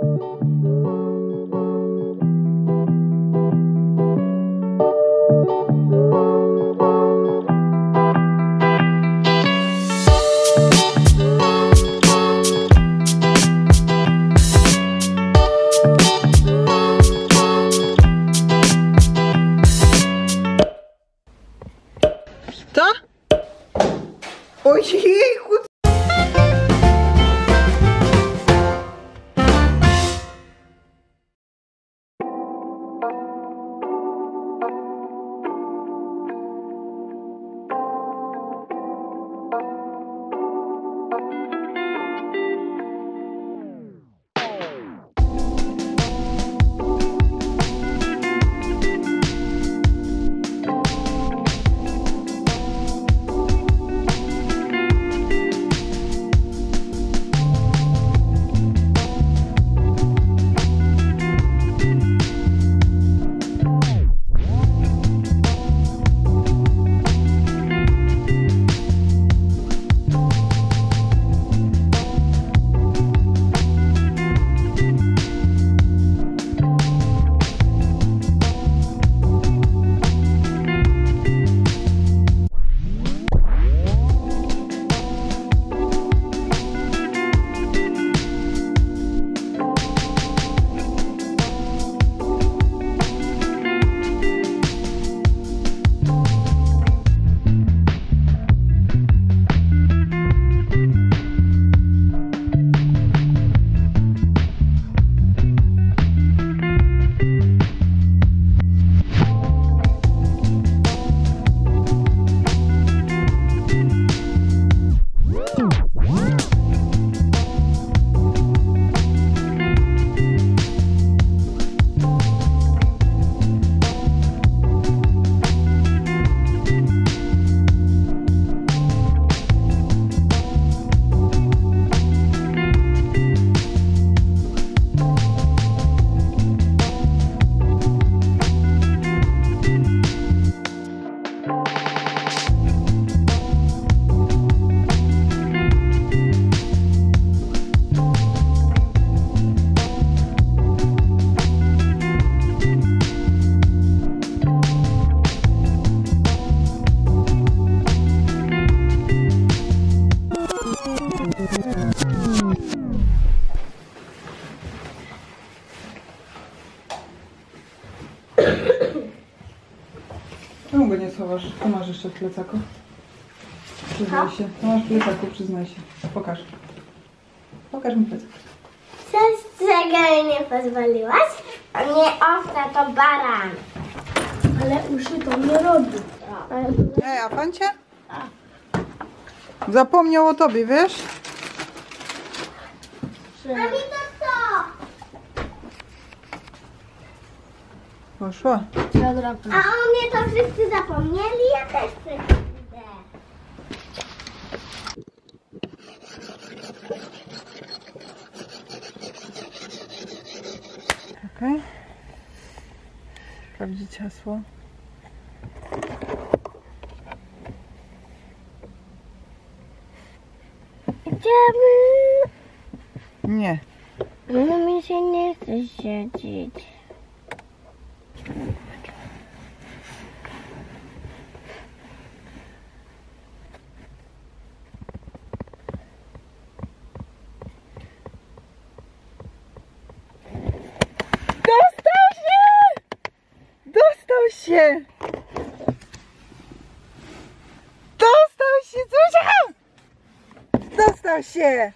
Co? Plecaku? Przyznaj się. Co masz w plecaku? Przyznaj się. Pokaż. Pokaż mi plecak. Coś czego nie pozwoliłaś? A nie owca, to baran. Ale uszy to nie robi. Ej, a pan cię? Zapomniał o tobie, wiesz? A mi to co? Poszła. A o mnie to wszyscy zapomnieli, ja też przyjdę. Okej. Sprawdzić hasło. Idziemy. Nie. No mi się nie chce siedzieć. Dostał się! Dostał się! Dostał się! Zuzia! Dostał się!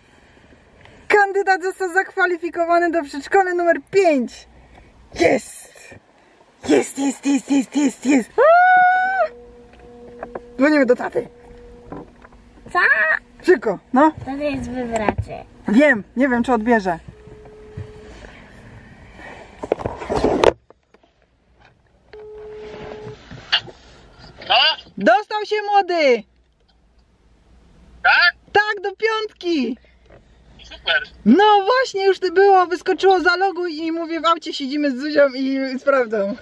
Kandydat został zakwalifikowany do przedszkola numer 5. Jest! Jest, jest, jest, jest, jest, jest! Dzwonimy do taty. Co? Szybko, no. To jest wywracie. Wiem, nie wiem czy odbierze. Dostał się młody! Tak? Tak, do piątki! Super. No właśnie, już to było, wyskoczyło za logu i mówię, w aucie siedzimy z Zuzią i sprawdzą.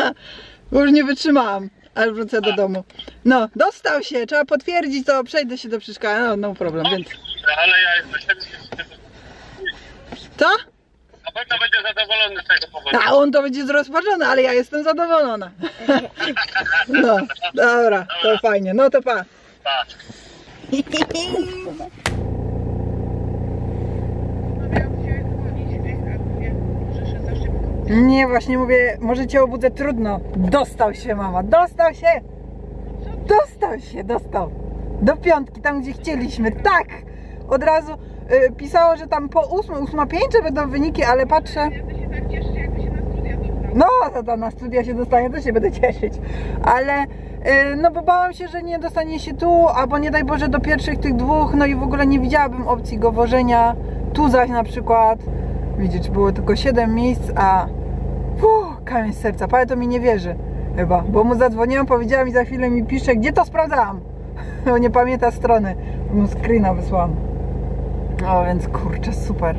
Bo już nie wytrzymałam, ale wrócę do domu. No, dostał się, trzeba potwierdzić, to przejdę się do przedszkola, no, no problem, więc... Ale ja jestem Co? pewno będzie zadowolony z tego powodu. A on to będzie zrozpaczony, ale ja jestem zadowolona. No, dobra, to fajnie. No to pa. Tak. Nie, właśnie mówię, może cię obudzę trudno. Dostał się mama, dostał się! Dostał się, dostał. Do piątki, tam gdzie chcieliśmy, tak! Od razu y, pisało, że tam po ósmej, ósma pięć, że będą wyniki, ale patrzę. No, to, to na studia się dostanie, to się będę cieszyć. Ale y, no bo bałam się, że nie dostanie się tu, albo nie daj Boże do pierwszych tych dwóch, no i w ogóle nie widziałabym opcji go wożenia. Tu zaś na przykład. Widzisz, było tylko 7 miejsc, a kamień z serca. Paweł to mi nie wierzy chyba, bo mu zadzwoniłam, powiedziałam i za chwilę mi pisze, gdzie to sprawdzałam. Bo nie pamięta strony. Mu screena wysłałam. O, więc kurczę, super.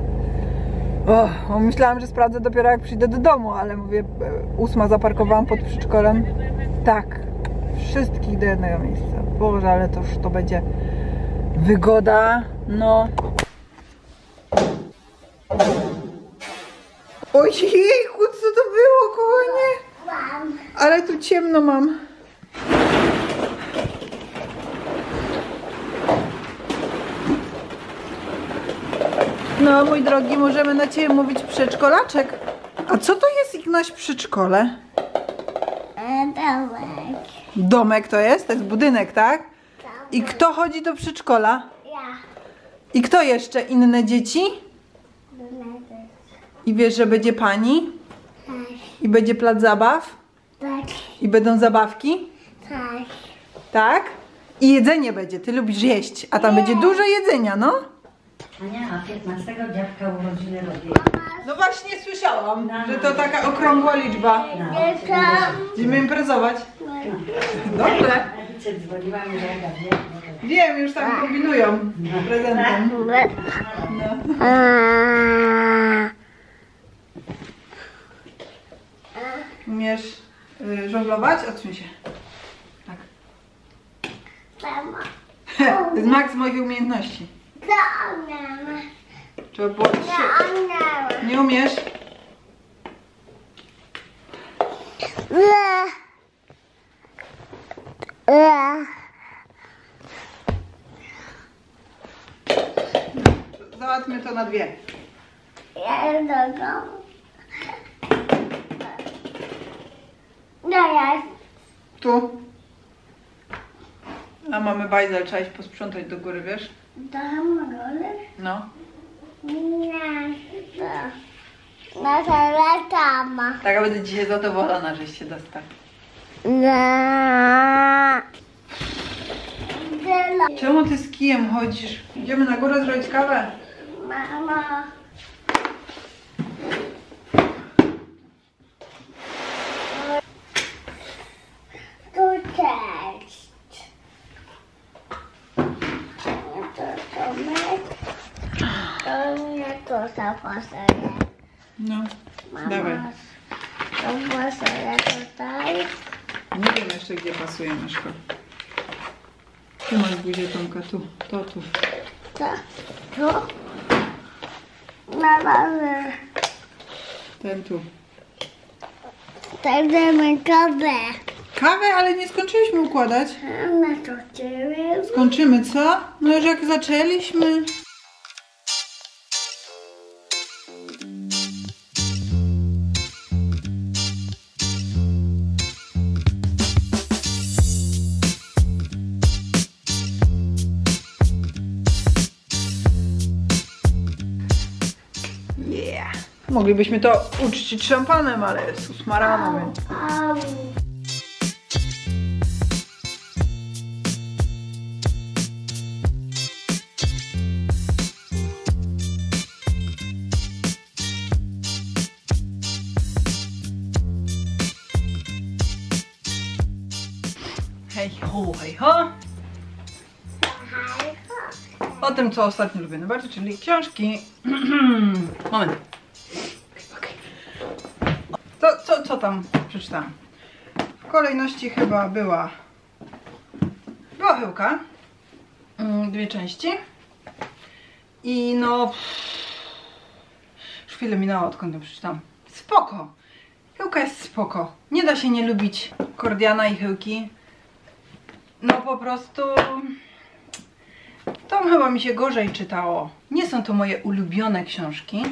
O, myślałam, że sprawdzę dopiero jak przyjdę do domu, ale mówię, e, ósma zaparkowałam pod przedszkolem. Tak, wszystkich do jednego miejsca. Boże, ale to już to będzie wygoda. No. Ojejku, co to było, kochanie? Ale tu ciemno mam. No, mój drogi, możemy na ciebie mówić przedszkolaczek. A co to jest Ignaś przedszkole? Domek. Domek to jest? To jest budynek, tak? I kto chodzi do przedszkola? Ja. I kto jeszcze? Inne dzieci? I wiesz, że będzie pani? Tak. I będzie plac zabaw? Tak. I będą zabawki? Tak. Tak? I jedzenie będzie, ty lubisz jeść, a tam będzie dużo jedzenia, no? Ania, a 15 dziadka urodziny robi. No właśnie słyszałam, że to taka okrągła liczba. Będziemy imprezować. Dobrze. Dzwoniła mi, wiem. Wiem, już tam kombinują prezentem. No. Umiesz y, żonglować? Odsuń się. Tak. Mama. To jest maks moich umiejętności. Trzeba było trzy. Nie umiesz? Załatwmy to na dwie. Ja do domu. No ja. Tu. A mamy bajzel, trzeba iść posprzątać do góry, wiesz? Dam rolę. No. Na to. Na to latama. Tak, a będę dzisiaj zadowolona, żeś się dostał. Na. Tyle. Czemu ty z kijem chodzisz? Idziemy na górę zrobić kawę? Mama. Tu cześć. To Tomek. To to zapasowanie. No. Mama. Dawaj. To pasuje tutaj. Nie wiem jeszcze gdzie pasuje myszko. Tu masz buzię Tomka, tu. To tu. To. Na razie. Ten tu. Będziemy kawę. Kawę, ale nie skończyliśmy układać. To ciebie. Skończymy, co? No już jak zaczęliśmy. Moglibyśmy to uczcić szampanem, ale jest ósma rano, więc... Au. Hej ho, hej ho. O tym, co ostatnio lubię najbardziej, czyli książki. Moment. Okej. To, co, co tam? W kolejności chyba była była chyłka. Mm, Dwie części. I no... chwilę minęło, odkąd ją przeczytałam. Spoko. Chyłka jest spoko. Nie da się nie lubić Kordiana i Chyłki. No po prostu... To chyba mi się gorzej czytało. Nie są to moje ulubione książki.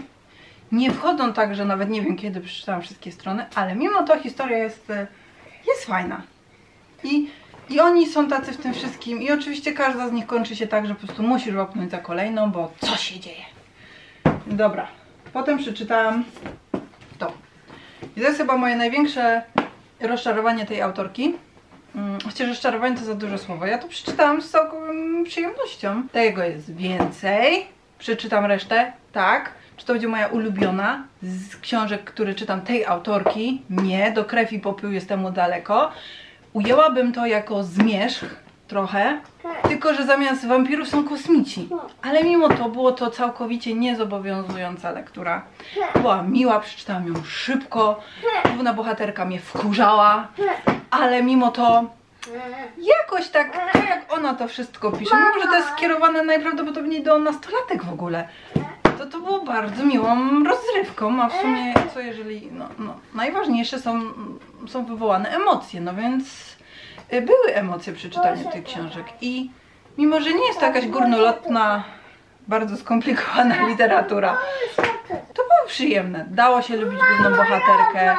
Nie wchodzą tak, że nawet nie wiem kiedy przeczytałam wszystkie strony, ale mimo to historia jest, e, jest fajna. I, I oni są tacy w tym wszystkim. I oczywiście każda z nich kończy się tak, że po prostu musisz łapnąć za kolejną, bo co się dzieje? Dobra. Potem przeczytałam to. I to jest chyba moje największe rozczarowanie tej autorki. Mm, Chociaż rozczarowanie to za duże słowo. Ja to przeczytałam z całkową przyjemnością. Tego jest więcej. Przeczytam resztę. Tak. Czy to będzie moja ulubiona z książek, które czytam tej autorki? Nie, do krew i popył jest temu daleko. Ujęłabym to jako zmierzch trochę, tylko że zamiast wampirów są kosmici. Ale mimo to było to całkowicie niezobowiązująca lektura. Była miła, przeczytałam ją szybko. Główna bohaterka mnie wkurzała, ale mimo to jakoś tak, to jak ona to wszystko pisze, mimo że to jest skierowane najprawdopodobniej do nastolatek w ogóle, to to było bardzo miłą rozrywką, a w sumie co jeżeli, no, no najważniejsze są, są wywołane emocje, no więc y, były emocje przy czytaniu tych książek i mimo, że nie jest to jakaś górnolotna, bardzo skomplikowana literatura, to było przyjemne. Dało się lubić główną bohaterkę,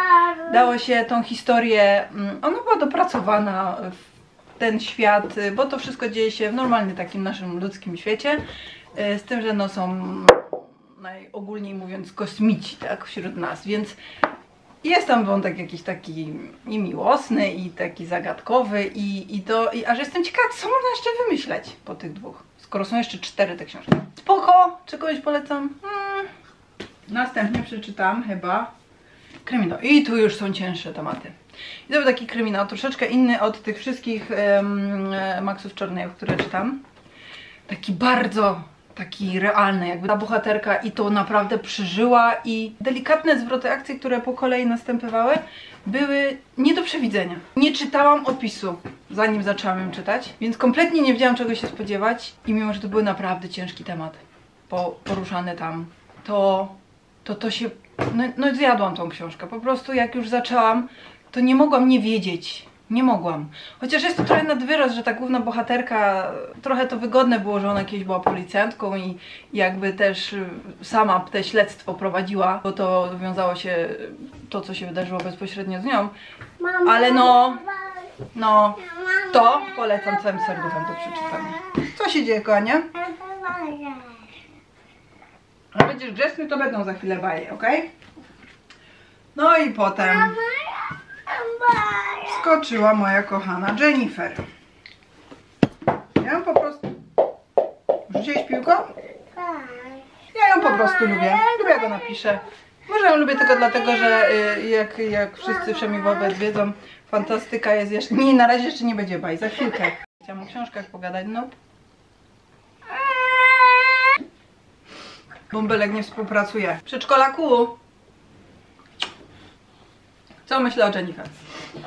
dało się tą historię, mm, ona była dopracowana w ten świat, y, bo to wszystko dzieje się w normalnym takim naszym ludzkim świecie, y, z tym, że no są najogólniej mówiąc kosmici, tak, wśród nas, więc jest tam wątek jakiś taki i miłosny, i taki zagadkowy, i, i to, i, aż jestem ciekawa, co można jeszcze wymyśleć po tych dwóch, skoro są jeszcze cztery te książki. Spoko, czy kogoś polecam? Hmm. Następnie przeczytam chyba kryminał. I tu już są cięższe tematy. I to był taki kryminał, troszeczkę inny od tych wszystkich um, Maxów Czarnejew, które czytam. Taki bardzo taki realny, jakby ta bohaterka i to naprawdę przeżyła i delikatne zwroty akcji, które po kolei następowały, były nie do przewidzenia. Nie czytałam opisu, zanim zaczęłam ją czytać, więc kompletnie nie wiedziałam czego się spodziewać i mimo, że to były naprawdę ciężki temat po, poruszany tam, to to to się, no, no zjadłam tą książkę, po prostu jak już zaczęłam, to nie mogłam nie wiedzieć, nie mogłam. Chociaż jest to trochę nadwyraz, że ta główna bohaterka, trochę to wygodne było, że ona kiedyś była policjantką i jakby też y, sama te śledztwo prowadziła, bo to wiązało się, to co się wydarzyło bezpośrednio z nią. Ale no, no, to polecam całym serduchem do przeczytania. Co się dzieje, kochanie? Jak będziesz grzeczny, to będą za chwilę baje, ok? No i potem skoczyła moja kochana Jennifer. Ja ją po prostu... Rzuciłeś piłką? Ja ją po prostu lubię. Lubię jak ona pisze. Może ją lubię tylko dlatego, że y, jak, jak wszyscy przemiłowe wiedzą, fantastyka jest jeszcze... Nie, na razie jeszcze nie będzie baj, za chwilkę. Chciałam o książkach pogadać, no. Bąbelek nie współpracuje. Przedszkolaku! Co myślę o Jennifer?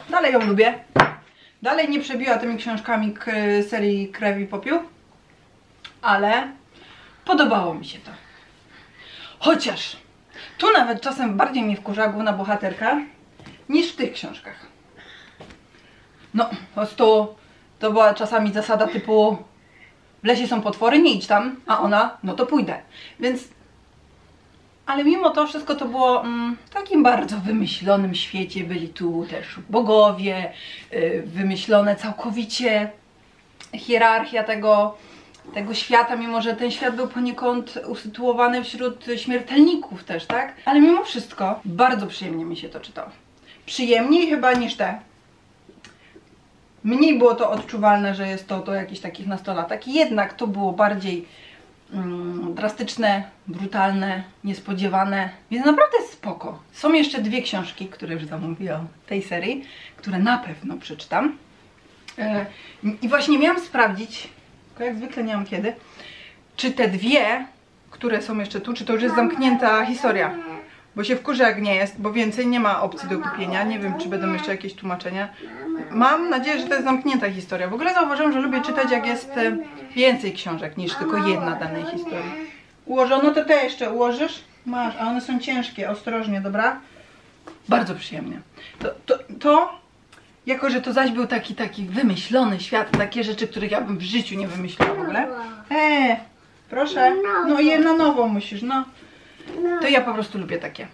Dalej ją lubię. Dalej nie przebiła tymi książkami serii Krew i Popiół. Ale podobało mi się to. Chociaż tu nawet czasem bardziej mnie wkurza główna bohaterka niż w tych książkach. No, po prostu to była czasami zasada typu w lesie są potwory, nie idź tam, a ona, no to pójdę. Więc, ale mimo to wszystko to było mm, w takim bardzo wymyślonym świecie. Byli tu też bogowie, y, wymyślone całkowicie hierarchia tego, tego świata, mimo że ten świat był poniekąd usytuowany wśród śmiertelników też, tak? Ale mimo wszystko bardzo przyjemnie mi się to czytało. Przyjemniej chyba niż te Mniej było to odczuwalne, że jest to do jakichś takich nastolatek. Jednak to było bardziej mm, drastyczne, brutalne, niespodziewane. Więc naprawdę spoko. Są jeszcze dwie książki, które już zamówiłam tej serii, które na pewno przeczytam. E, I właśnie miałam sprawdzić, tylko jak zwykle nie mam kiedy, czy te dwie, które są jeszcze tu, czy to już jest zamknięta historia. Bo się wkurzę jak nie jest, bo więcej nie ma opcji do kupienia. Nie wiem, czy będą jeszcze jakieś tłumaczenia. Mam nadzieję, że to jest zamknięta historia. W ogóle zauważyłam, że lubię czytać, jak jest e, więcej książek niż tylko jedna danej historii. Ułożono to ty jeszcze ułożysz? Masz, a one są ciężkie, ostrożnie, dobra? Bardzo przyjemnie. To, to, to jako, że to zaś był taki, taki wymyślony świat, takie rzeczy, których ja bym w życiu nie wymyśliła w ogóle. E, proszę. No je na nowo musisz, no. No. To ja po prostu lubię takie.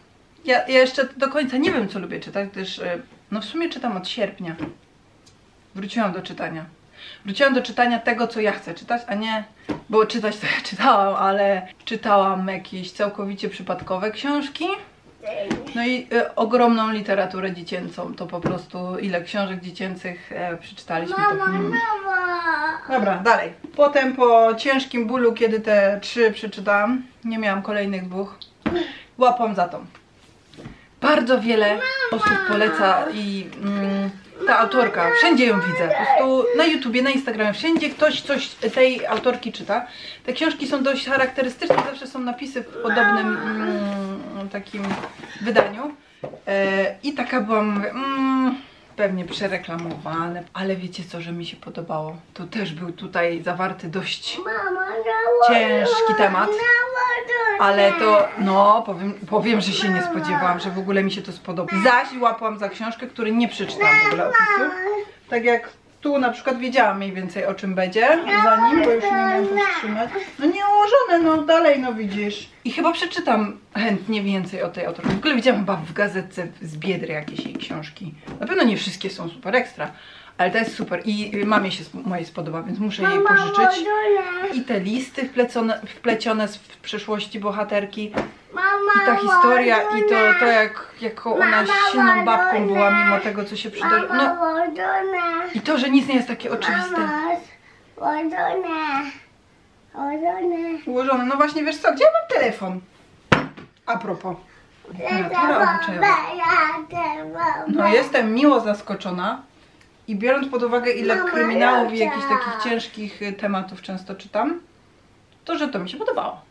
Ja, ja jeszcze do końca nie wiem, co lubię czytać, gdyż e, no w sumie czytam od sierpnia. Wróciłam do czytania. Wróciłam do czytania tego, co ja chcę czytać, a nie, bo czytać to ja czytałam, ale czytałam jakieś całkowicie przypadkowe książki. No i e, ogromną literaturę dziecięcą, to po prostu ile książek dziecięcych e, przeczytaliśmy. To, Mama, mm. mama. Dobra, dalej. Potem po ciężkim bólu, kiedy te trzy przeczytałam, nie miałam kolejnych dwóch, łapłam za tą. Bardzo wiele osób poleca i mm, ta autorka, wszędzie ją widzę, po prostu na YouTubie, na Instagramie, wszędzie ktoś coś tej autorki czyta. Te książki są dość charakterystyczne, zawsze są napisy w podobnym mm, takim wydaniu. E, I taka byłam, mówię, mm, pewnie przereklamowane, ale wiecie co, że mi się podobało? To też był tutaj zawarty dość ciężki temat. Nałożyła. ale to, no, powiem, powiem, że się nie spodziewałam, że w ogóle mi się to spodoba. Zaś łapłam za książkę, której nie przeczytałam w ogóle opisu. Tak jak tu na przykład wiedziałam mniej więcej o czym będzie, zanim, bo już nie miałam powstrzymać. No nie ułożone, no dalej, no widzisz. I chyba przeczytam chętnie więcej o tej autorce. W ogóle widziałam chyba w gazetce z Biedry jakieś jej książki. Na pewno nie wszystkie są super ekstra, ale ta jest super i mamie się mojej spodoba, więc muszę jej pożyczyć. I te listy wplecione, wplecione z w przyszłości bohaterki. I ta historia, i to, to jak, jaką ona silną babką była mimo tego, co się przydarzyło. No i to, że nic nie jest takie oczywiste. Ułożone. No właśnie, wiesz co, gdzie ja mam telefon? A propos. Literatura obyczajowa. No jestem miło zaskoczona i biorąc pod uwagę ile Mama, kryminałów i jakichś takich ciężkich y, tematów często czytam, to że to mi się podobało.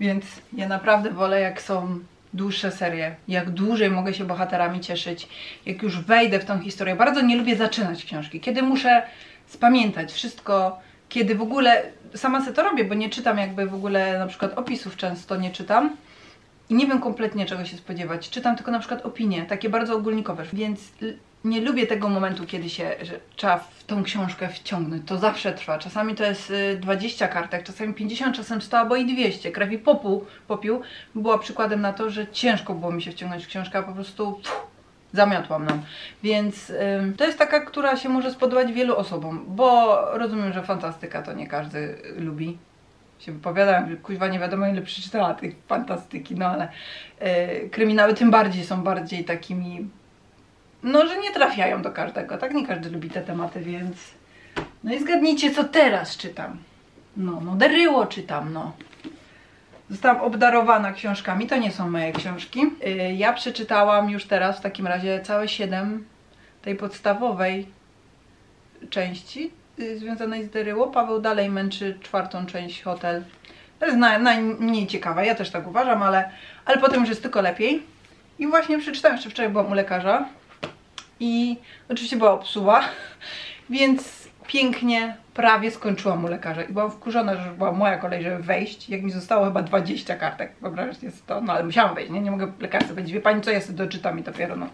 Więc ja naprawdę wolę jak są dłuższe serie, jak dłużej mogę się bohaterami cieszyć, jak już wejdę w tą historię. Bardzo nie lubię zaczynać książki, kiedy muszę spamiętać wszystko, kiedy w ogóle sama sobie to robię, bo nie czytam jakby w ogóle na przykład opisów często nie czytam. I nie wiem kompletnie czego się spodziewać. Czytam tylko na przykład opinie, takie bardzo ogólnikowe, więc nie lubię tego momentu, kiedy się trzeba w tą książkę wciągnąć. To zawsze trwa. Czasami to jest y, 20 kartek, czasami 50, czasem 100 albo i 200. Krew i popiół, popiół była przykładem na to, że ciężko było mi się wciągnąć w książkę, a po prostu pff, zamiotłam nam. Więc ym, to jest taka, która się może spodobać wielu osobom, bo rozumiem, że fantastyka to nie każdy lubi się wypowiadałam, że kuźwa nie wiadomo ile przeczytała tej fantastyki, no ale e, kryminały tym bardziej są bardziej takimi, no że nie trafiają do każdego, tak? Nie każdy lubi te tematy, więc no i zgadnijcie co teraz czytam. No, no Deryło czytam, no. Zostałam obdarowana książkami, to nie są moje książki. E, ja przeczytałam już teraz w takim razie całe siedem tej podstawowej części y, związanej z Deryło. Paweł dalej męczy czwartą część Hotel. To jest naj, najmniej ciekawe, ja też tak uważam, ale, ale potem już jest tylko lepiej. I właśnie przeczytałam, jeszcze wczoraj byłam u lekarza i oczywiście była obsuwa, więc pięknie prawie skończyłam u lekarza i byłam wkurzona, że była moja kolej, żeby wejść, jak mi zostało chyba 20 kartek, wyobrażasz sobie to, no ale musiałam wejść, nie, nie mogę lekarza powiedzieć, wie pani co, ja sobie doczytam i dopiero, no.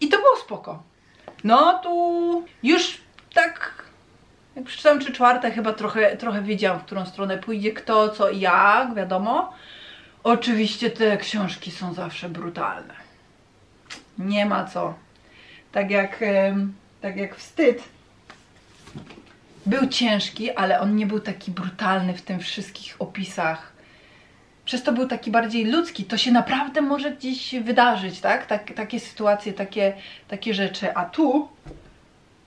I to było spoko. No tu już tak jak przeczytałam trzy czwarte, chyba trochę, trochę wiedziałam, w którą stronę pójdzie, kto, co i jak, wiadomo. Oczywiście te książki są zawsze brutalne. Nie ma co. Tak jak, tak jak wstyd. Był ciężki, ale on nie był taki brutalny w tym wszystkich opisach. Przez to był taki bardziej ludzki. To się naprawdę może gdzieś wydarzyć, tak? tak takie sytuacje, takie, takie rzeczy. A tu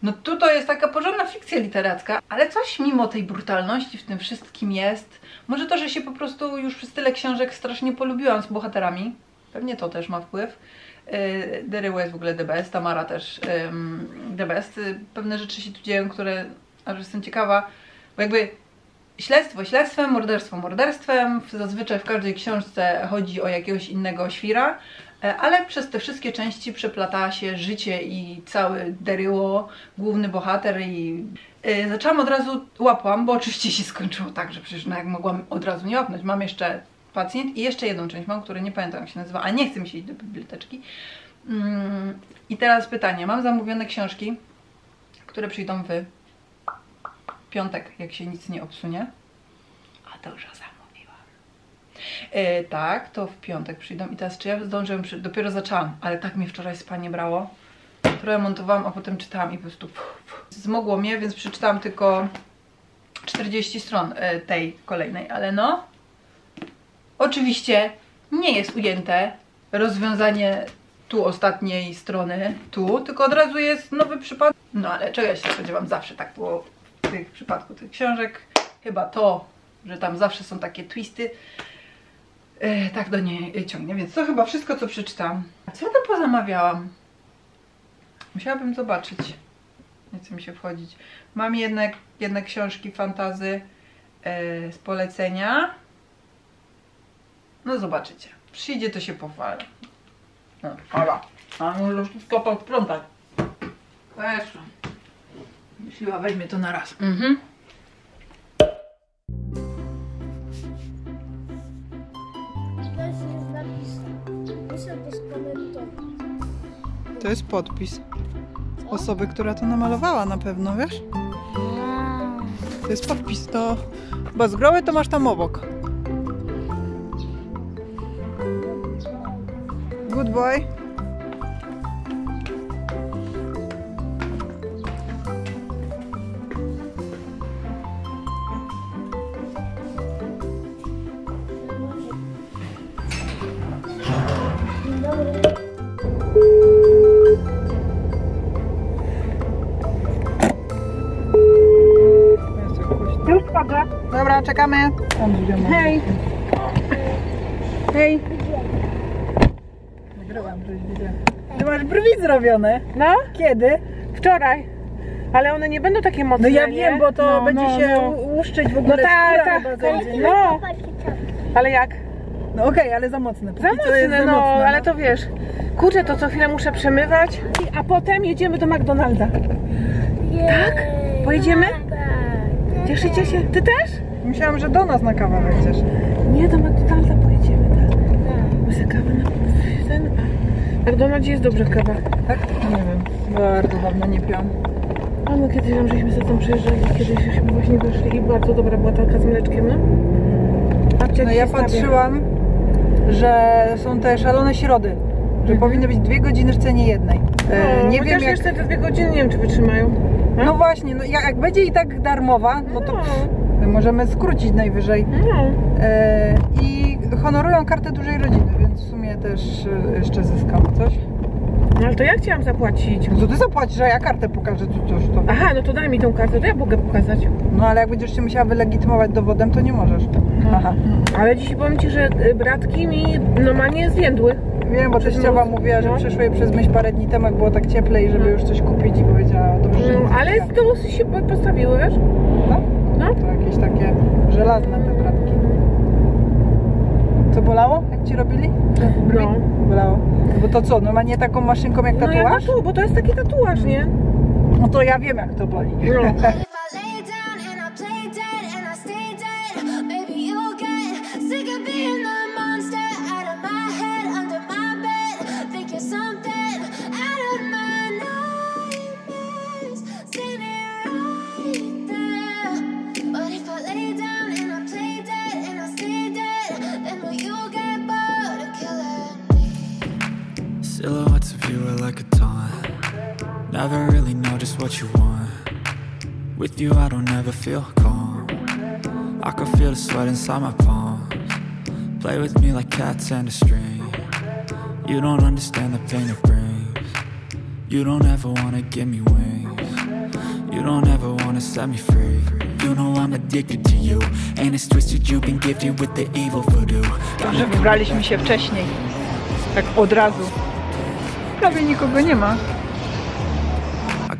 no tu to jest taka porządna fikcja literacka, ale coś mimo tej brutalności w tym wszystkim jest. Może to, że się po prostu już przez tyle książek strasznie polubiłam z bohaterami. Pewnie to też ma wpływ. Yy, Deryło jest w ogóle best, Tamara też best. Yy, Pewne rzeczy się tu dzieją, które aż jestem ciekawa, bo jakby śledztwo śledztwem, morderstwo morderstwem. Zazwyczaj w każdej książce chodzi o jakiegoś innego świra, e, ale przez te wszystkie części przeplata się życie i cały Deryło, główny bohater i zaczęłam od razu, łapłam, bo oczywiście się skończyło tak, że przecież no jak mogłam od razu nie łapnąć. Mam jeszcze pacjent i jeszcze jedną część mam, która nie pamiętam jak się nazywa, a nie chce mi się iść do biblioteczki. Mm, I teraz pytanie. Mam zamówione książki, które przyjdą w piątek, jak się nic nie obsunie. A dużo zamówiłam. E, tak, to w piątek przyjdą. I teraz czy ja zdążyłem, przy... dopiero zaczęłam, ale tak mnie wczoraj spanie brało. Trochę montowałam, a potem czytałam i po prostu zmogło mnie, więc przeczytałam tylko 40 stron e, tej kolejnej, ale no. Oczywiście nie jest ujęte rozwiązanie tu ostatniej strony, tu, tylko od razu jest nowy przypadek. No ale czego ja się spodziewam? Zawsze tak było w tych przypadku tych książek. Chyba to, że tam zawsze są takie twisty, e, tak do niej ciągnie. Więc to chyba wszystko, co przeczytałam. A co ja tam pozamawiałam? Musiałabym zobaczyć. Nie chce mi się wchodzić. Mam jednak, jednak książki fantazy e, z polecenia. No zobaczycie. Przyjdzie to się pochwalę. No, dobra. A może wszystko posprzątać. Jeszcze. Siła weźmie to na raz. Mhm. To jest podpis osoby, która to namalowała na pewno, wiesz? To jest podpis, to chyba zgroły to masz tam obok. Good boy. Już wchodzę. Dobra, czekamy. Hej. Nagrałam, żeś widzę. Ty masz brwi zrobione. No, Kiedy? wczoraj. Ale one nie będą takie No mocne, ja nie? wiem, bo to no, będzie no, się No, łuszczyć w ogóle. No tak, skóra tak, chyba tak. zejdzie. No. ale jak? No okej, ale za mocne. Póki Za co jest mocne, za no, mocne, ale to wiesz. Kurczę, to co chwilę muszę przemywać, a potem jedziemy do McDonalda. Tak? Pojedziemy? Cieszycie się? Ty też? Myślałam, że do nas na kawę wejdziesz. Nie, do McDonalda pojedziemy, tak. Za kawę na ten... a, W McDonaldzie jest dobra kawa. Tak? Nie wiem. Bardzo dawno nie piłam. A no kiedyś tam żeśmy za tą przejeżdżali, kiedyś żeśmy właśnie weszli i bardzo dobra była taka z mleczkiem, no. Babcia No ja patrzyłam, że są te szalone środy. Że powinny być dwie godziny w cenie jednej. E, No, nie wiem jak... jeszcze te dwie godziny nie wiem, czy wytrzymają. No właśnie, no jak, będzie i tak darmowa, no to No. możemy skrócić najwyżej. No. E, I honorują kartę dużej rodziny, więc w sumie też e, jeszcze zyskam coś. No ale to ja chciałam zapłacić. No to ty zapłacisz, a ja kartę pokażę, to cóż to. Aha, no to daj mi tą kartę, to ja mogę pokazać. No ale jak będziesz się musiała wylegitymować dowodem, to nie możesz. Aha. Ale dzisiaj powiem Ci, że y, bratki mi normalnie zwiędły. Wiem, bo teściowa No. mówiła, że No. przyszły przez myśl parę dni temu, jak było tak cieplej, żeby już coś kupić i powiedziała, dobrze, że No, ale z tyłu się po- postawiły, wiesz? No? No. To jakieś takie żelazne. Co bolało, jak ci robili? No. Bolało. Bo to co, normalnie taką maszynką jak No jak tatuaż? tatu, bo to jest taki tatuaż, nie? No to ja wiem jak to boli. No. feel calm. I can feel the sweat inside my palms. Play with me like cats and a string. You don't understand the pain it brings. You don't ever wanna give me wings. You don't ever wanna set me free. You know I'm addicted to you. And it's twisted, you've been gifted with the evil voodoo. Me wybraliśmy się wcześniej. Tak od razu. Prawie nikogo nie ma.